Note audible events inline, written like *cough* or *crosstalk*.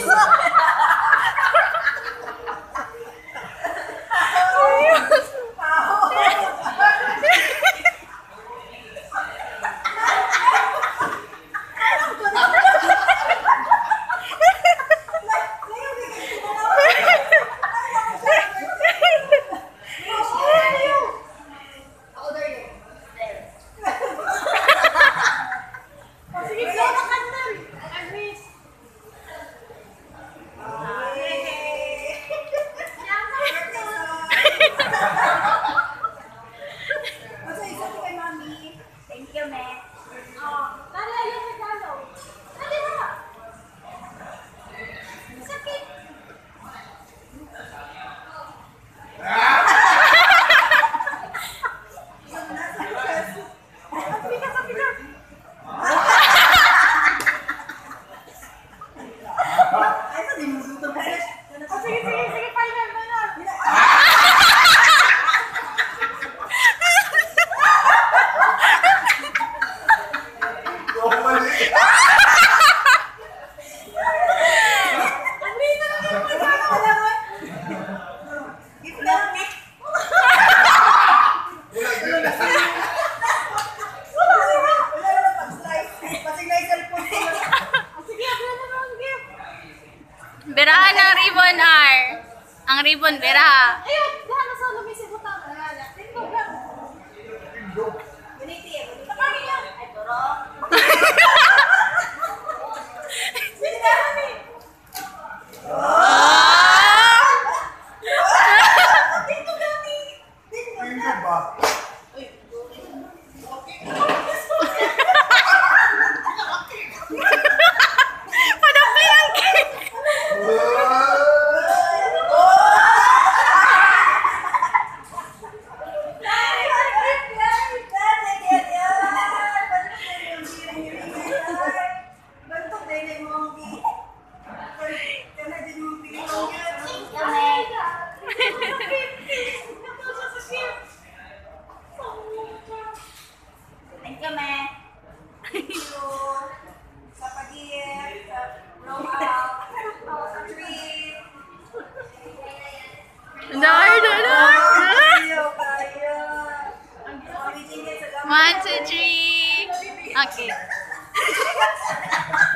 そう Thank you, Matt. Birahan ng ribbon R. Ang ribbon, bira. Ayun, dahan na sa lumisip mo tayo. Tinto, Ay, turo. Tinto, gami. Tinto, gami. One, two, three. Okay. *laughs*